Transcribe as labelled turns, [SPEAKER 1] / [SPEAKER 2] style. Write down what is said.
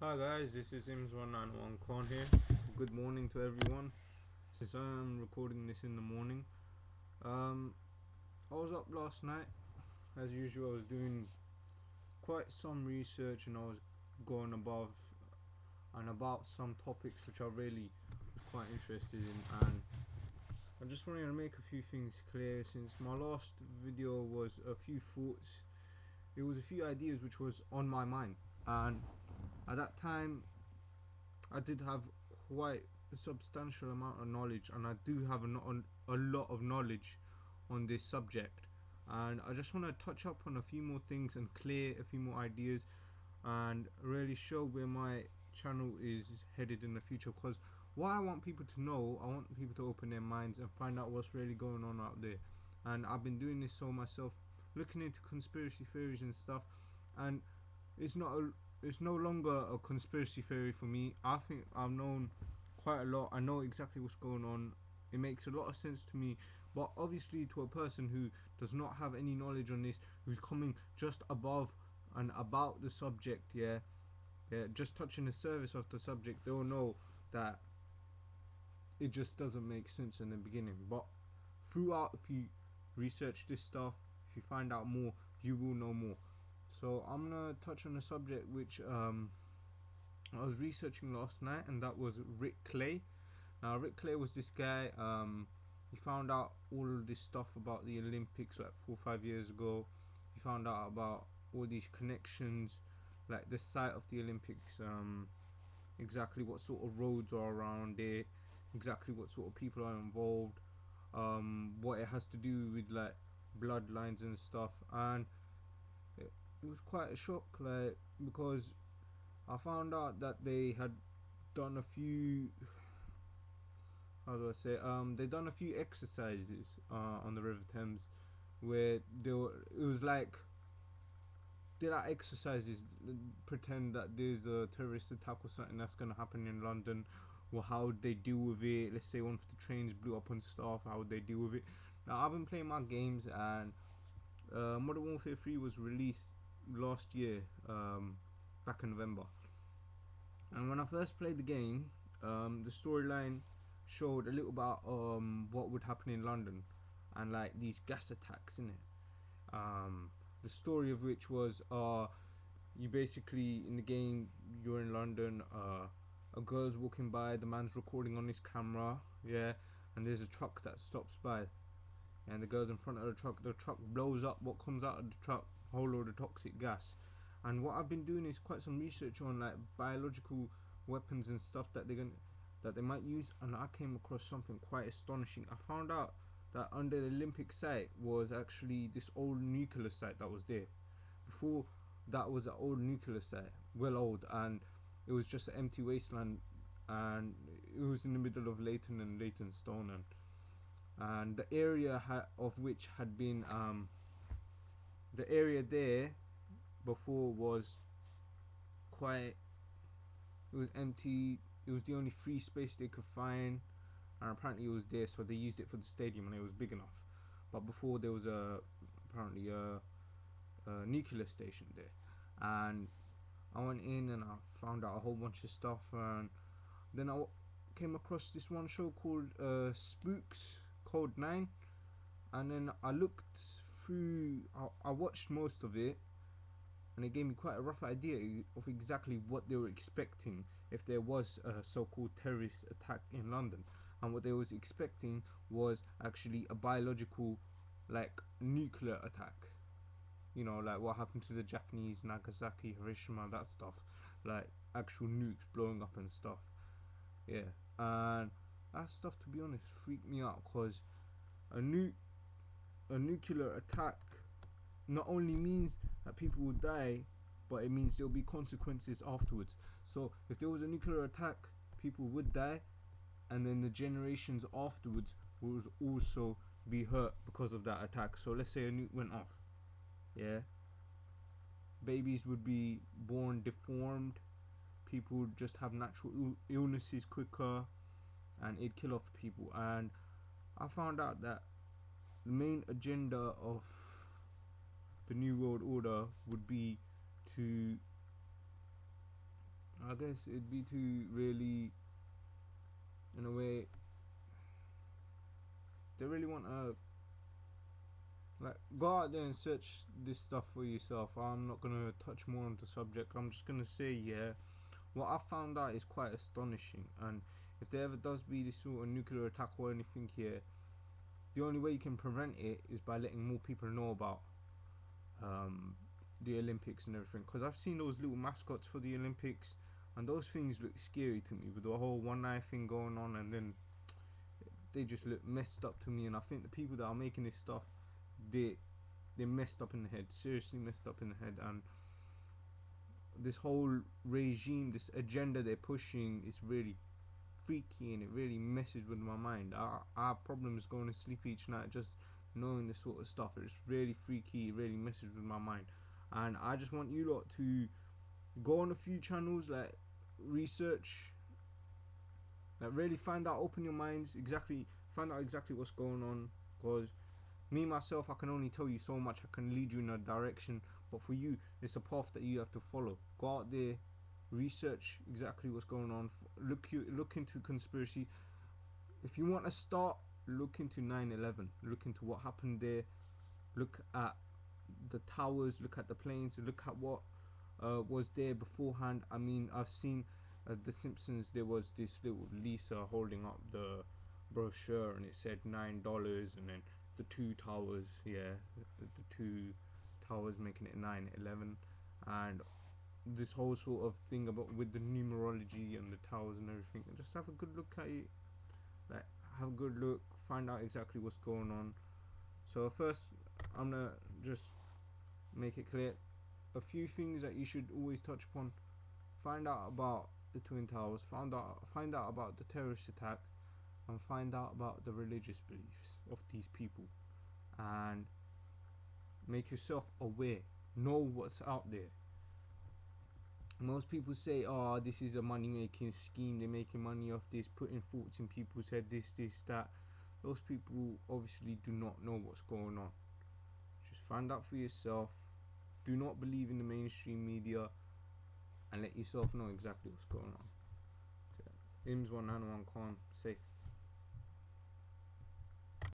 [SPEAKER 1] Hi guys, this is Ims191 Khan here. Good morning to everyone. Since I'm recording this in the morning, um, I was up last night. As usual, I was doing quite some research and I was going above and about some topics which I really was quite interested in. And I just wanted to make a few things clear. Since my last video was a few thoughts, it was a few ideas which was on my mind and at that time I did have quite a substantial amount of knowledge and I do have a, a lot of knowledge on this subject. And I just want to touch up on a few more things and clear a few more ideas and really show where my channel is headed in the future. Because what I want people to know I want people to open their minds and find out what's really going on out there. And I've been doing this so myself looking into conspiracy theories and stuff and it's not a, it's no longer a conspiracy theory for me. I think I've known quite a lot. I know exactly what's going on. It makes a lot of sense to me. But obviously to a person who does not have any knowledge on this, who's coming just above and about the subject, yeah, yeah, just touching the surface of the subject, they'll know that it just doesn't make sense in the beginning. But throughout, if you research this stuff, if you find out more, you will know more so I'm gonna touch on a subject which um, I was researching last night and that was Rik Clay. Now Rik Clay was this guy um, he found out all this stuff about the Olympics like four or five years ago. He found out about all these connections like the site of the Olympics um, exactly what sort of roads are around it exactly what sort of people are involved um, what it has to do with like bloodlines and stuff. And it was quite a shock like because I found out that they had done a few how do I say um they done a few exercises uh, on the River Thames where they were it was like did that exercises pretend that there's a terrorist attack or something that's gonna happen in London or how would they deal with it. Let's say one of the trains blew up and stuff how would they deal with it. Now I've been playing my games and uh, Modern Warfare 3 was released last year, um, back in November. And when I first played the game, um, the storyline showed a little about um, what would happen in London and like these gas attacks in it. Um, the story of which was uh, you basically in the game you're in London, uh, a girl's walking by, the man's recording on his camera, yeah, and there's a truck that stops by, and the girl's in front of the truck. The truck blows up. What comes out of the truck whole load of toxic gas. And what I've been doing is quite some research on like biological weapons and stuff that they're going that they might use and I came across something quite astonishing. I found out that under the Olympic site was actually this old nuclear site that was there. Before that was an old nuclear site well old and it was just an empty wasteland and it was in the middle of Leyton and Leytonstone and and the area of which had been um, the area there before was quite it was empty. It was the only free space they could find. And apparently it was there so they used it for the stadium and it was big enough. But before there was a apparently a, a nuclear station there. And I went in and I found out a whole bunch of stuff and then I came across this one show called uh, Spooks Code 9 and then I looked through I, I watched most of it and it gave me quite a rough idea of exactly what they were expecting if there was a so-called terrorist attack in London. And what they was expecting was actually a biological like nuclear attack. You know like what happened to the Japanese Nagasaki Hiroshima that stuff. Like actual nukes blowing up and stuff. Yeah. And that stuff to be honest freaked me out because a nuke a nuclear attack not only means that people will die but it means there'll be consequences afterwards. So if there was a nuclear attack people would die and then the generations afterwards would also be hurt because of that attack. So let's say a nuke went off yeah? Babies would be born deformed people would just have natural illnesses quicker and it'd kill off people. And I found out that the main agenda of the New World Order would be to I guess it'd be to really, in a way, they really want to like go out there and search this stuff for yourself. I'm not gonna touch more on the subject. I'm just gonna say yeah, what I found out is quite astonishing. And if there ever does be this sort of nuclear attack or anything here, the only way you can prevent it is by letting more people know about um, the Olympics and everything. Because I've seen those little mascots for the Olympics, and those things look scary to me with the whole one eye thing going on, and then they just look messed up to me. And I think the people that are making this stuff, they they messed up in the head, seriously messed up in the head, and this whole regime, this agenda they're pushing is really freaky and it really messes with my mind. I, I have problems going to sleep each night just knowing this sort of stuff. It's really freaky, it really messes with my mind. And I just want you lot to go on a few channels, like research, like really find out, open your minds, exactly, find out exactly what's going on. Because me myself, I can only tell you so much. I can lead you in a direction, but for you, it's a path that you have to follow. Go out there, research exactly what's going on. Look you look into conspiracy. If you want to start, look into 9/11. Look into what happened there. Look at the towers. Look at the planes. Look at what uh, was there beforehand. I mean, I've seen uh, The Simpsons. There was this little Lisa holding up the brochure, and it said nine dollars, and then the two towers. Yeah, the, the two towers making it 9/11, and this whole sort of thing about with the numerology and the towers and everything and just have a good look at it. Like have a good look find out exactly what's going on. So first I'm gonna just make it clear. A few things that you should always touch upon. Find out about the twin towers find out find out about the terrorist attack and find out about the religious beliefs of these people. And make yourself aware. Know what's out there most people say, oh, this is a money making scheme, they're making money off this, putting thoughts in people's head, this, this, that. Those people obviously do not know what's going on. Just find out for yourself. Do not believe in the mainstream media and let yourself know exactly what's going on. IMS 191 Khan, safe.